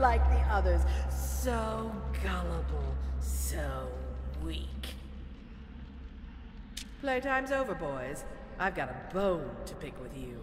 like the others. So gullible, so weak. Playtime's over, boys. I've got a bone to pick with you.